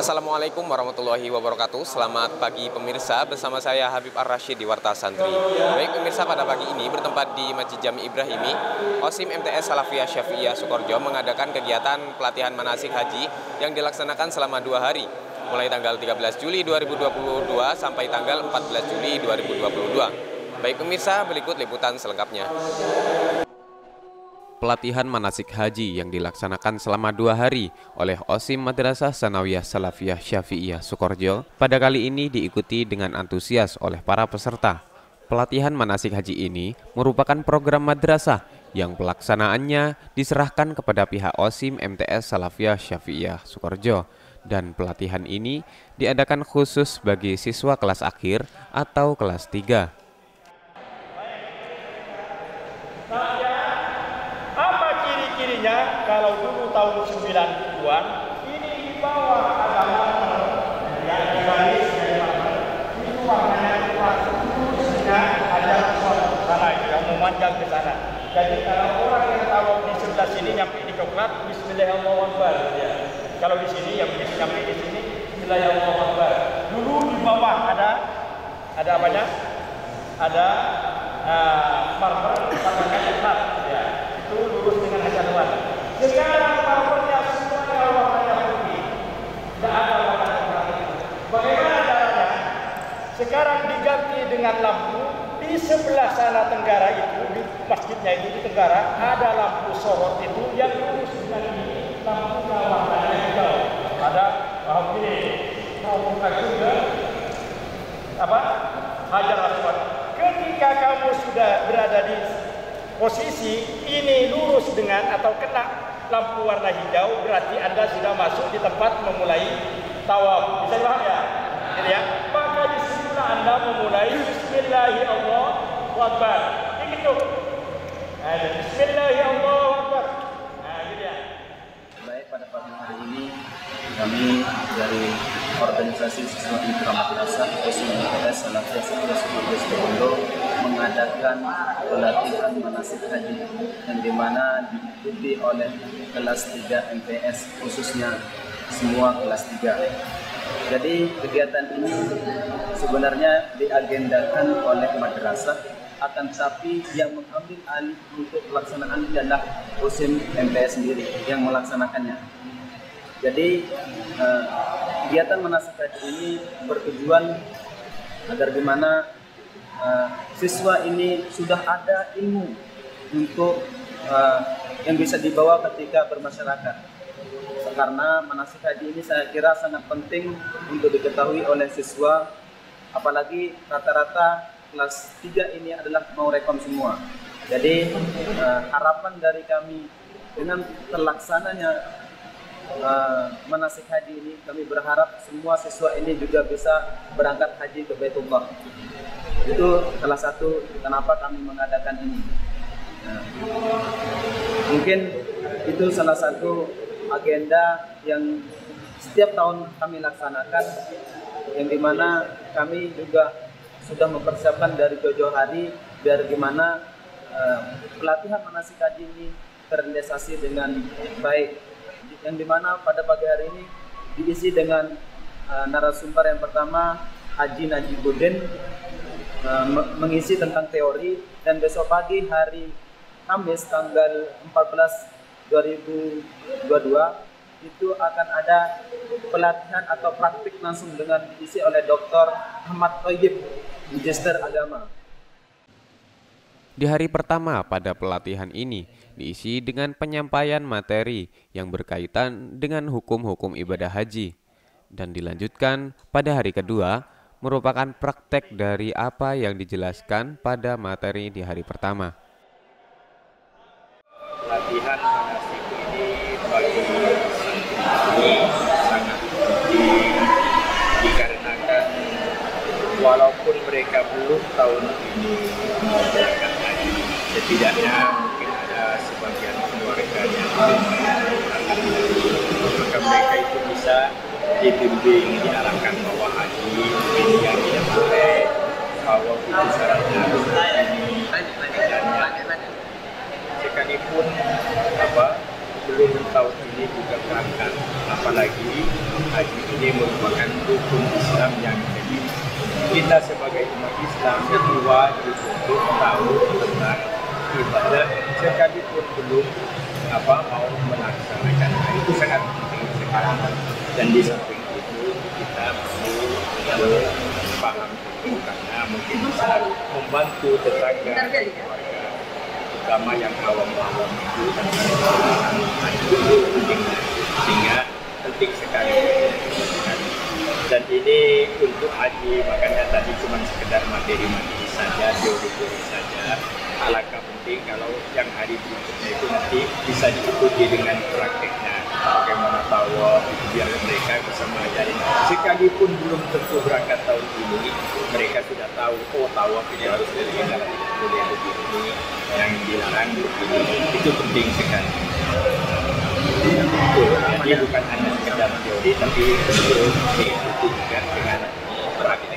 Assalamualaikum warahmatullahi wabarakatuh. Selamat pagi pemirsa. Bersama saya Habib Ar-Rashid di Warta Santri. Baik pemirsa pada pagi ini bertempat di Masjid Jami Ibrahimi OSIM MTS Salafiyah Syafi'iyah Sukorjo mengadakan kegiatan pelatihan manasik haji yang dilaksanakan selama dua hari. Mulai tanggal 13 Juli 2022 sampai tanggal 14 Juli 2022 Baik pemirsa berikut liputan selengkapnya pelatihan manasik haji yang dilaksanakan selama dua hari oleh OSIM Madrasah Sanawiyah Salafiyah Syafi'iyah Sukorjo pada kali ini diikuti dengan antusias oleh para peserta. Pelatihan manasik haji ini merupakan program madrasah yang pelaksanaannya diserahkan kepada pihak OSIM MTS Salafiyah Syafi'iyah Sukorjo dan pelatihan ini diadakan khusus bagi siswa kelas akhir atau kelas 3. Kalau dulu tahun 90-an ini di bawah ada marmer ya di garis dari marmer itu warnanya coklat lurusnya ada suatu sana yang memanjang ke sana. Jadi kalau orang yang tahu di sebelah sini nyampe di coklat Bismillahirrahmanirrahim. Ya. kalau di sini yang nyampe di sini Bismillahirrahmanirrahim. Dulu di bawah ada ada apanya? Ada uh, marmer warnanya coklat ya itu lurus dengan hajar warna. Sekarang marmernya semuanya warnanya putih. Tidak ada warna warna Bagaimana caranya? Sekarang diganti dengan lampu di sebelah sana tenggara itu di masjidnya itu di tenggara ada lampu sorot itu yang lurus dengan ini lampunya warnanya hijau. Ada paham ini rombongan juga apa hajar aswad. Ketika kamu sudah berada di posisi ini lurus dengan atau kena lampu warna hijau berarti Anda sudah masuk di tempat memulai tawaf. Bisa dipaham ya? Jadi ya. Sinilah Anda memulai Bismillahirrahmanirrahim. Begitu. Nah, Bismillahirrahmanirrahim. Nah, gitu ya. Baik pada pagi hari ini kami dari organisasi siswa mitra madrasah SMPS Salafiyah Sekolah Sekolah Sekolah mengadakan pelatihan manasik haji yang di mana diikuti oleh kelas 3 MTS khususnya semua kelas 3 jadi kegiatan ini sebenarnya diagendakan oleh madrasah akan tetapi yang mengambil alih untuk pelaksanaan ini adalah USIM MTS sendiri yang melaksanakannya jadi eh, kegiatan manasik haji ini bertujuan agar di mana uh, siswa ini sudah ada ilmu untuk uh, yang bisa dibawa ketika bermasyarakat. Karena manasik haji ini saya kira sangat penting untuk diketahui oleh siswa, apalagi rata-rata kelas 3 ini adalah mau rekom semua. Jadi uh, harapan dari kami dengan terlaksananya uh, manasik haji ini kami berharap semua siswa ini juga bisa berangkat haji ke Baitullah. Itu salah satu kenapa kami mengadakan ini. Nah, mungkin itu salah satu agenda yang setiap tahun kami laksanakan yang di mana kami juga sudah mempersiapkan dari jauh-jauh hari biar gimana uh, pelatihan manasik haji ini terrealisasi dengan baik. Yang di mana pada pagi hari ini diisi dengan uh, narasumber yang pertama Haji Najibuddin uh, mengisi tentang teori. Dan besok pagi hari Kamis tanggal 14 2022 itu akan ada pelatihan atau praktik langsung dengan diisi oleh Dr. Ahmad Toyib, Magister Agama. Di hari pertama pada pelatihan ini diisi dengan penyampaian materi yang berkaitan dengan hukum-hukum ibadah haji dan dilanjutkan pada hari kedua merupakan praktek dari apa yang dijelaskan pada materi di hari pertama. Ini sangat dikarenakan walaupun mereka belum tahun ini melaksanakan haji, setidaknya mungkin ada sebagian keluarga yang maka mereka itu bisa dibimbing, diarahkan bahwa haji ini yang tidak boleh, bahwa itu syaratnya harus ini dan sekalipun apa sebelum tahun ini juga berangkat apalagi haji ini merupakan rukun Islam yang kedua kita sebagai umat Islam wajib untuk tahu tentang ibadah sekalipun belum apa mau melaksanakan. Nah, itu sangat penting sekarang dan di samping itu kita perlu paham itu karena mungkin bisa membantu tetangga terutama yang awam-awam itu penting sehingga penting sekali. Dan ini untuk haji makanya tadi cuma sekedar materi-materi saja teori-teori saja. Alangkah penting kalau yang hari berikutnya itu nanti bisa diikuti dengan prakteknya bagaimana tawaf biar mereka bisa mengajari sekalipun belum tentu berangkat tahun ini mereka sudah tahu oh tawaf ini harus begini boleh begini yang dilarang begini itu penting sekali. Jadi bukan hanya sekedar teori tapi perlu diikuti juga dengan praktek